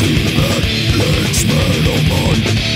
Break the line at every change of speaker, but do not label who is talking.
demon, let's man of mine